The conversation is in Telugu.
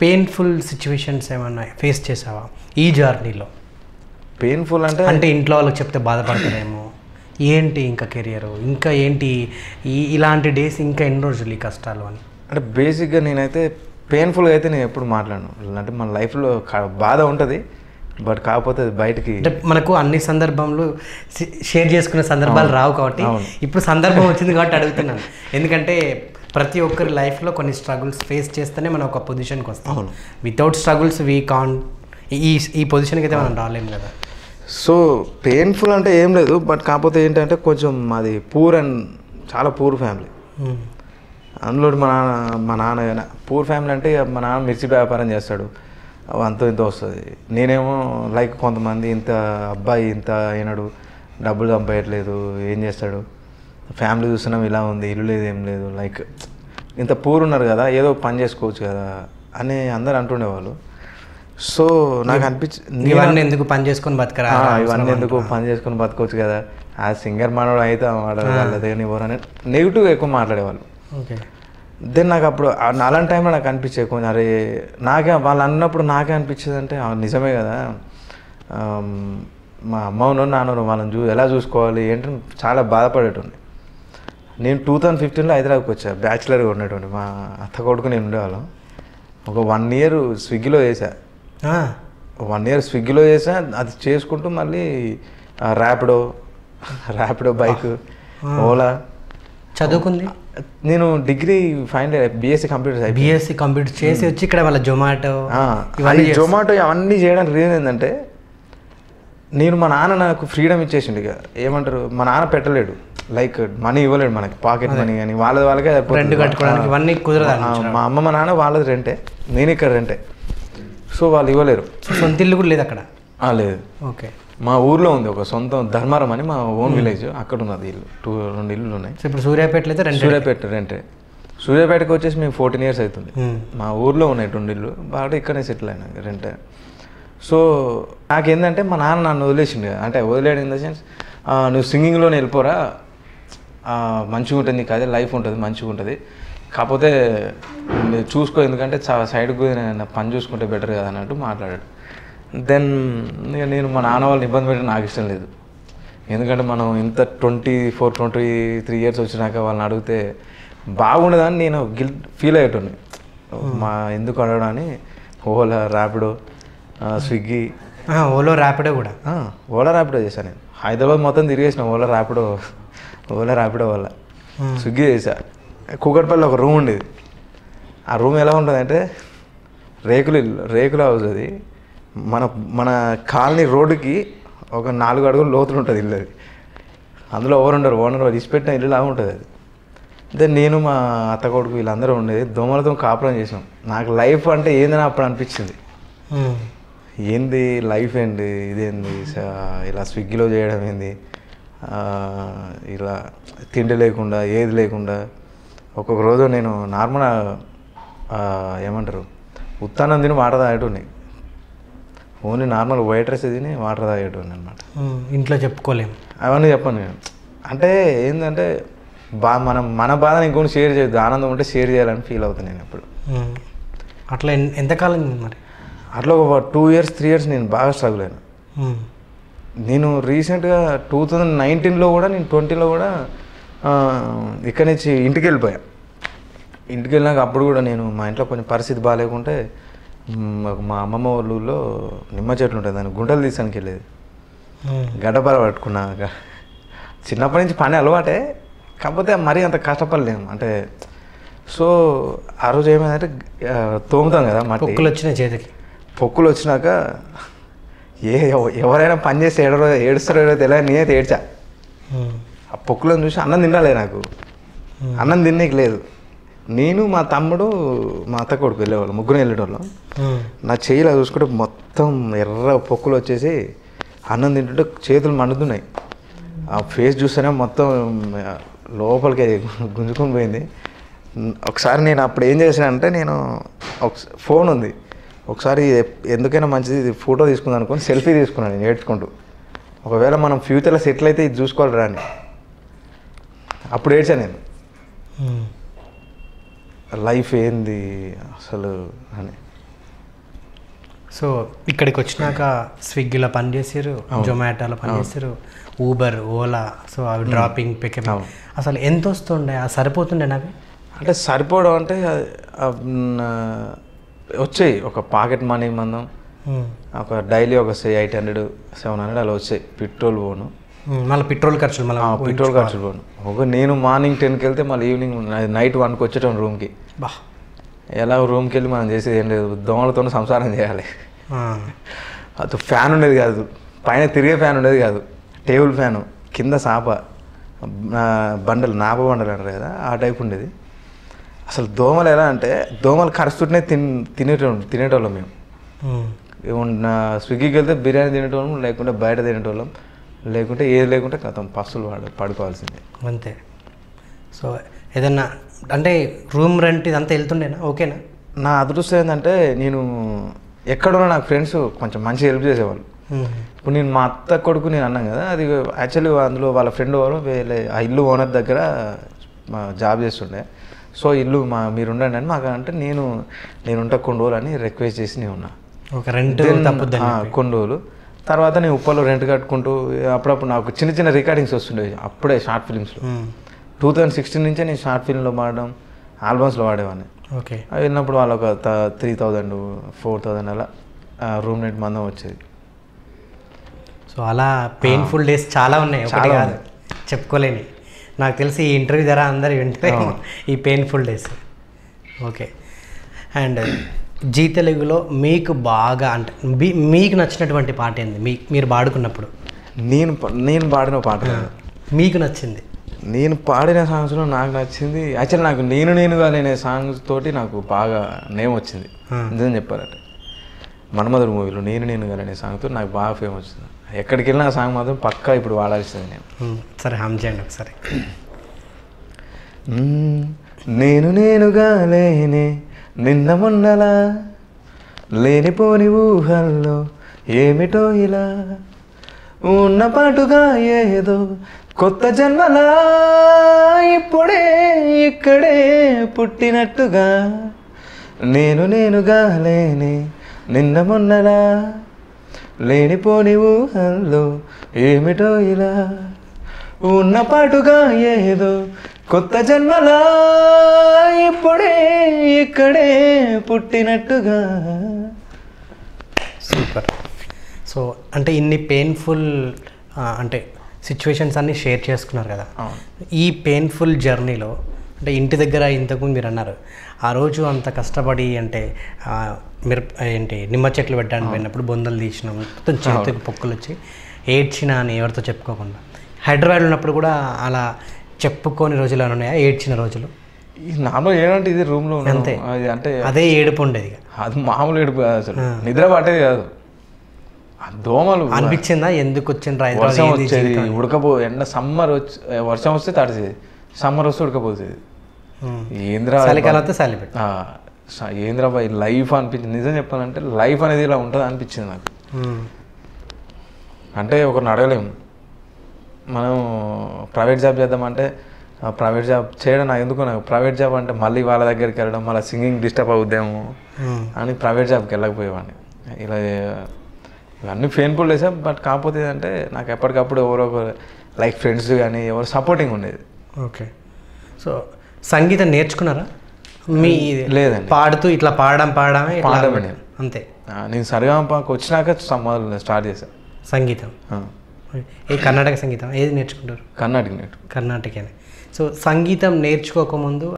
పెయిన్ఫుల్ సిచ్యువేషన్స్ ఏమన్నా ఫేస్ చేసావా? ఈ జర్నీలో పెయిన్ఫుల్ అంటే అంటే ఇంట్లో వాళ్ళకి చెప్తే బాధపడతారేమో? ఏంటి ఇంకా కెరియర్ ఇంకా ఏంటి ఈ ఇలాంటి డేస్ ఇంకా ఎన్ని రోజులు ఈ కష్టాలు అని? అంటే బేసిక్గా నేనైతే పెయిన్ఫుల్గా అయితే నేను ఎప్పుడు మాట్లాడను. అంటే మన లైఫ్లో బాధ ఉంటుంది బట్ కాకపోతే బయటికి అంటే మనకు అన్ని సందర్భంలో షేర్ చేసుకునే సందర్భాలు రావు కాబట్టి. ఇప్పుడు సందర్భం వచ్చింది కాబట్టి అడుగుతున్నాను. ఎందుకంటే ప్రతి ఒక్కరి లైఫ్లో కొన్ని స్ట్రగుల్స్ ఫేస్ చేస్తేనే మనం ఒక పొజిషన్కి వస్తాం. వితౌట్ స్ట్రగుల్స్ వీ కాన్ ఈ ఈ పొజిషన్కి అయితే మనం రాలేము కదా. సో పెయిన్ఫుల్ అంటే ఏం లేదు బట్ కాకపోతే ఏంటంటే కొంచెం మాది పూర్ అండ్ చాలా పూర్ ఫ్యామిలీ ఉమ్. అందులో మా నాన్న మా నాన్న పూర్ ఫ్యామిలీ అంటే మా నాన్న మిర్చి వ్యాపారం చేస్తాడు. అంత ఇంత వస్తుంది. నేనేమో లైక్ కొంతమంది ఇంత అబ్బాయి ఇంత అయినాడు డబ్బులు సంపాయట్లేదు ఏం చేస్తాడు? ఫ్యామిలీ చూస్తున్నాం ఇలా ఉంది ఇల్లు లేదు ఏం లేదు. లైక్ ఇంత పూర్ ఉన్నారు కదా ఏదో పని చేసుకోవచ్చు కదా అని అందరు అంటుండేవాళ్ళు సో నాకు అనిపించి ఇవన్నీ ఎందుకు పని చేసుకొని బతకరా? ఇవన్నీ ఎందుకు పని చేసుకొని బతకొచ్చు కదా? ఆ సింగర్ మనోడు అయితే దగ్గర ఎవరని నెగిటివ్గా ఎక్కువ మాట్లాడేవాళ్ళు. ఓకే. దెన్ నాకు అప్పుడు అలాంటి టైంలో నాకు అనిపించేది కొంచెం అరే నాకే వాళ్ళు అన్నప్పుడు నాకే అనిపించేది అంటే "ఆ, నిజమే కదా. మా అమ్మను నాన్న వాళ్ళని చూ ఎలా చూసుకోవాలి ఏంటని చాలా బాధపడేటోండి నేను టూ థౌజండ్ ఫిఫ్టీన్లో హైదరాబాద్కి వచ్చా. బ్యాచిలర్గా ఉండేటోండి మా అత్త కొడుకు నేను ఉండేవాళ్ళం. ఒక వన్ ఇయర్ స్విగ్గీలో చేశా. వన్ ఇయర్ స్విగ్గీలో చేసా అది చేసుకుంటూ మళ్ళీ ర్యాపిడో ర్యాపిడో బైక్ ఓలా. చదువుకుంది? నేను డిగ్రీ ఫైనల్ బీఎస్సీ అయిపోయింది బిఎస్సి కంప్లీట్ చేసి వచ్చి ఇక్కడ వాళ్ళ జొమాటో ఇవన్నీ జొమాటో అవన్నీ చేయడానికి రీజన్ ఏంటంటే నేను మా నాన్న నాకు ఫ్రీడమ్ ఇచ్చేసిండు ఇక. ఏమంటారు? మా నాన్న పెట్టలేడు. లైక్ మనీ ఇవ్వలేడు మనకి. పాకెట్ మనీ కానీ వాళ్ళది వాళ్ళకే. రెంట్ కట్టుకోవడానికి ఇవన్నీ కుదరదు మా అమ్మ మా నాన్న వాళ్ళది రెంటే. నేను ఇక్కడ రెంటే. సో వాళ్ళు ఇవ్వలేరు. సొంత ఇల్లు కూడా లేదు అక్కడ? లేదు. ఓకే. మా ఊర్లో ఉంది ఒక సొంతం ధర్మారం అని మా ఓన్ విలేజ్ అక్కడ ఉన్నది ఇల్లు. టూ రెండు ఇల్లు ఉన్నాయి. ఇప్పుడు సూర్యాపేటలో అయితే రెండు సూర్యాపేట రెంటే. సూర్యాపేటకి వచ్చేసి మేము ఫోర్టీన్ ఇయర్స్ అవుతుంది. మా ఊర్లో ఉన్నాయి రెండు ఇల్లు. బాగా ఇక్కడనే సెటిల్ అయినా రెంటే. సో నాకేంటంటే మా నాన్న నన్ను వదిలేసిండు. అంటే వదిలేడు ఇన్ ద సెన్స్ నువ్వు సింగింగ్లోనే వెళ్ళిపోరా మంచిగా ఉంటుంది నీకు అదే లైఫ్ ఉంటుంది మంచిగా ఉంటుంది. కాకపోతే చూసుకో ఎందుకంటే సైడ్కి పని చూసుకుంటే బెటర్ కదా అన్నట్టు మాట్లాడాడు. దెన్ నేను మా నాన్న వాళ్ళని ఇబ్బంది పెట్టడం నాకు ఇష్టం లేదు. ఎందుకంటే మనం ఇంత twenty four twenty three years వచ్చినాక వాళ్ళని అడిగితే బాగుండదని నేను గిల్ట్ ఫీల్ అయ్యేటోని మా ఎందుకు అడగడని ఓలా ర్యాపిడో స్విగ్గీ. ఓలో ర్యాపిడో కూడా. ఓలా ర్యాపిడో చేశాను నేను. హైదరాబాద్ మొత్తం తిరిగేసిన ఓలా ర్యాపిడో ఓలా ర్యాపిడో వల్ల. స్విగ్గీ చేశా కూకట్పల్లి ఒక రూమ్ ఉండేది. ఆ రూమ్ ఎలా ఉంటుందంటే రేకులు ఇల్లు రేకుల హౌస్ అది. మన మన కాలనీ రోడ్డుకి ఒక నాలుగు అడుగులు లోతులు ఉంటుంది ఇల్లు అది. అందులో ఎవరు ఉండరు ఓనర్ ఇచ్చిపెట్టిన ఇల్లు లాగా ఉంటుంది అది. దెన్ నేను మా అత్త కొడుకు వీళ్ళందరూ ఉండేది దోమలతో కాపురం చేసాం. నాకు లైఫ్ అంటే ఏందని అప్పుడు అనిపించింది. ఏంది లైఫ్ ఏంది ఇదేంది ఇలా స్విగ్గీలో చేయడం ఏంది? ఇలా తిండి లేకుండా ఏది లేకుండా ఒక్కొక్క రోజు నేను నార్మల్ ఏమంటారు ఉత్తానం తిని వాటర్ తాగేటోని ఓన్లీ నార్మల్ వైట్ రైస్ తిని వాటర్ తాగేటోని అనమాట ఇంట్లో చెప్పుకోలేము అవన్నీ చెప్పను నేను. అంటే ఏంటంటే బా మనం మన బాధను ఇంకొని షేర్ చేయొద్దు. ఆనందం ఉంటే షేర్ చేయాలని ఫీల్ అవుతాను నేను ఎప్పుడు. అట్లా ఎంతకాలం మరి? అట్లా ఒక టూ ఇయర్స్ త్రీ ఇయర్స్ నేను బాగా స్ట్రగుల్ అయినా. నేను రీసెంట్గా టూ థౌజండ్ నైన్టీన్లో కూడా నేను ట్వంటీలో కూడా ఇక్కడి నుంచి ఇంటికి వెళ్ళిపోయా. ఇంటికి వెళ్ళినాక అప్పుడు కూడా నేను మా ఇంట్లో కొంచెం పరిస్థితి బాగాలేకుంటే మ్, మా అమ్మమ్మ వాళ్ళ ఊళ్ళో నిమ్మ చెట్లు ఉంటుంది దాన్ని గుంటలు తీసానికి వెళ్ళేది. గడ్డపార పట్టుకున్నా గ- చిన్నప్పటి నుంచి పని అలవాటే కాకపోతే మరీ అంత కష్టపడలేము. అంటే సో ఆ రోజు ఏమైందంటే తోముతాం కదా మట్టి. పొక్కులు వచ్చినాయి చేతికి. పొక్కులు వచ్చినాక ఏ ఎవ- ఎవరైనా పని చేస్తే ఏడో ఏడుస్తారో ఏడో తెలియదు నేనైతే ఏడ్చా. ఆ. పొక్కులను చూసి అన్నం తినాలే నాకు. అన్నం తినేకి లేదు. నేను మా తమ్ముడు మా అత్త కొడుకు వెళ్ళేవాళ్ళు ముగ్గురు వెళ్ళేటోళ్ళం. నా చేయిలా చూసుకుంటే మొత్తం ఎర్ర పొక్కులు వచ్చేసి అన్నం తింటుంటే చేతులు మండుతున్నాయి. ఆ ఫేస్ చూస్తేనే మొత్తం లోపలికి గుంజుకొని పోయింది. ఒకసారి నేను అప్పుడు ఏం చేశానంటే నేను ఒక ఫోన్ ఉంది. ఒకసారి ఎందుకైనా మంచిది ఇది ఫోటో తీసుకుందాం అనుకొని సెల్ఫీ తీసుకున్నాను నేను ఏడ్చుకుంటూ. ఒకవేళ మనం ఫ్యూచర్లో సెటిల్ అయితే ఇది చూసుకోవాలి రా అని. అప్పుడు ఏడ్చాను నేను. లైఫ్ ఏంది అసలు అని. సో ఇక్కడికి వచ్చినాక స్విగ్గీలో పనిచేసారు జొమాటోలో పనిచేసారు ఊబర్ ఓలా సో అవి డ్రాపింగ్ పికప్. అసలు ఎంత వస్తుండే అది సరిపోతుండే అవి అంటే సరిపోవడం అంటే వచ్చాయి. ఒక పాకెట్ మనీ మందం ఒక డైలీ ఒక ఎయిట్ హండ్రెడ్ సెవెన్ హండ్రెడ్ అలా వచ్చాయి. పెట్రోల్ పోను. మళ్ళీ పెట్రోల్ ఖర్చులు మళ్ళీ పెట్రోల్ ఖర్చులు పోను. ఒక నేను మార్నింగ్ టెన్కి వెళ్తే మళ్ళీ ఈవినింగ్ నైట్ వన్కి వచ్చేటాం రూమ్కి బా. ఎలా రూమ్కి వెళ్ళి మనం చేసేది ఏం లేదు. దోమలతో సంసారం చేయాలి. అది ఫ్యాన్ ఉండేది కాదు. పైన తిరిగే ఫ్యాన్ ఉండేది కాదు. టేబుల్ ఫ్యాను కింద సాప బండలు నాప బండలు అంటారు కదా ఆ టైప్ ఉండేది. అసలు దోమలు ఎలా అంటే దోమలు కరుస్తుంటేనే తిన్ తినేటోళ్ళం తినేటోళ్ళం మేము. ఏమన్నా స్విగ్గీకి వెళ్తే బిర్యానీ తినేటోళ్ళం లేకుంటే బయట తినేటోళ్ళం. లేకుంటే ఏది లేకుంటే కథం పస్తులు వాడు పడుకోవాల్సిందే. అంతే. సో ఏదన్నా అంటే రూమ్ రెంట్ ఇదంతా వెళ్తుండేనా? ఓకేనా? నా అదృష్టం ఏంటంటే నేను ఎక్కడున్నా నాకు ఫ్రెండ్స్ కొంచెం మంచి హెల్ప్ చేసేవాళ్ళు. ఇప్పుడు నేను మా అత్త కొడుకు నేను అన్నాను కదా అది యాక్చువల్లీ అందులో వాళ్ళ ఫ్రెండ్ ఎవరు వేరే ఆ ఇల్లు ఓనర్ దగ్గర మా జాబ్ చేస్తుండే. సో ఇల్లు మా మీరు ఉండండి అని మాకు అంటే నేను నేను ఉంటా కొన్ని రోజులు అని రిక్వెస్ట్ చేసి నేను ఉన్నా. ఒక రెంట్ కొన్ని రోజులు తర్వాత నేను ఉప్పలో రెంట్ కట్టుకుంటూ అప్పుడప్పుడు నాకు చిన్న చిన్న రికార్డింగ్స్ వస్తుండేవి అప్పుడే షార్ట్ ఫిల్మ్స్లో. టూ థౌజండ్ సిక్స్టీన్ నుంచే నేను షార్ట్ ఫిల్మ్లో వాడడం ఆల్బమ్స్లో వాడేవాడిని ఓకే అవి వెళ్ళినప్పుడు వాళ్ళు ఒక త్రీ థౌజండ్ ఫోర్ థౌజండ్ అలా రూమ్ రెంట్ మందం వచ్చేది. సో అలా పెయిన్ఫుల్ డేస్ చాలా ఉన్నాయి చాలా చెప్పుకోలేని. నాకు తెలిసి ఈ ఇంటర్వ్యూ ధర అందరు వింటారేమో ఈ painful days okay and Zee తెలుగులో మీకు బాగా అంటే మీకు నచ్చినటువంటి పాట ఏంది? మీ మీరు పాడుకున్నప్పుడు. నేను నేను పాడిన పాట. మీకు నచ్చింది. నేను పాడిన సాంగ్స్లో నాకు నచ్చింది యాక్చువల్ నాకు నేను నేనుగా లేనే సాంగ్స్ తోటి నాకు బాగా నేమ్ వచ్చింది. నిజం చెప్పాలంటే. మన్మధుడు మూవీలో నేను నేనుగా లేనే సాంగ్తో నాకు బాగా ఫేమ్ వచ్చింది. ఎక్కడికి వెళ్ళినా సాంగ్ మాత్రం పక్కా ఇప్పుడు వాడాల్సింది నేను సరే హమ్ చేయండి ఒకసారి. నేను నేనుగా లేనే నిన్న మొన్నలా లేనిపోని ఊహల్లో ఏమిటో ఇలా ఉన్న పాటుగా ఏదో కొత్త జన్మలా ఇప్పుడే ఇక్కడే పుట్టినట్టుగా నేను నేనుగా లేనే నిన్న మొన్నలా లేనిపోని ఊహల్లో ఏమిటో ఇలా? ఉన్న పాటుగా ఏదో కొత్త జన్మలా ఇప్పుడే ఇక్కడే పుట్టినట్టుగా. సూపర్. సో అంటే ఇన్ని పెయిన్ఫుల్ అంటే సిచ్యువేషన్స్ అన్నీ షేర్ చేసుకున్నారు కదా. ఈ పెయిన్ఫుల్ జర్నీలో అంటే ఇంటి దగ్గర ఇంతకుముందు మీరు అన్నారు. ఆ రోజు అంత కష్టపడి అంటే మిరప ఏంటి నిమ్మ చెట్లు పెట్టడానికి పోయినప్పుడు బొందలు తీసినాం మొత్తం చేతికి పొక్కులు వచ్చి ఏడ్చిన అని ఎవరితో చెప్పుకోకుండా. హైదరాబాద్ ఉన్నప్పుడు కూడా అలా చెప్పుకోని రోజులు ఉన్నాయా? ఏడ్చిన రోజులు? నాలో ఏంటంటే ఇది రూమ్లో అంతే. అంటే అదే ఏడుపు ఉండేది. అది మామూలు ఏడుపు కాదు అసలు. నిద్ర పట్టేది కాదు. దోమలు అనిపించిందా? ఎందుకు వచ్చిండ్రు హైదరాబాద్? వర్షం వచ్చేది? ఉడకపో ఎండ సమ్మర్ వచ్చి వర్షం వస్తే తడిసేది. సమ్మర్ వస్తే ఉడకపోతుంది. ఏంద్రా చలికాలం వస్తే చలి పెట్టు. ఆ, స- ఏంద్రా బాయ్ లైఫ్ అనిపించింది. నిజం చెప్పాలంటే లైఫ్ అనేది ఇలా ఉంటుంది అనిపించింది నాకు. అంటే ఒకరిని అడగలేము మనం ప్రైవేట్ జాబ్ చేద్దామంటే ప్రైవేట్ జాబ్ చేయడం నాకు ఎందుకు నాకు? ప్రైవేట్ జాబ్ అంటే మళ్ళీ వాళ్ళ దగ్గరికి వెళ్ళడం మళ్ళీ సింగింగ్ డిస్టర్బ్ అవుద్దేమో. అని ప్రైవేట్ జాబ్కి వెళ్ళకపోయేవాడిని. ఇలా ఇవన్నీ పెయిన్ఫుల్ డేసే బట్ కాకపోతే ఏంటంటే నాకు ఎప్పటికప్పుడు ఎవరో ఒకరు లైక్ ఫ్రెండ్స్ కానీ ఎవరు సపోర్టింగ్ ఉండేది. ఓకే. సో సంగీతం నేర్చుకున్నారా? మీ లేదండి. పాడుతూ ఇట్లా పాడడం పాడడమే పాడడమే నేను. అంతే. నేను సరిగమపాకు వచ్చినాక మొదలు స్టార్ట్ చేశాను సంగీతం. ఏ కర్ణాటక సంగీతం? ఏది నేర్చుకుంటారు? కర్ణాటక నేర్చు కర్ణాటకనే. సో సంగీతం నేర్చుకోకముందు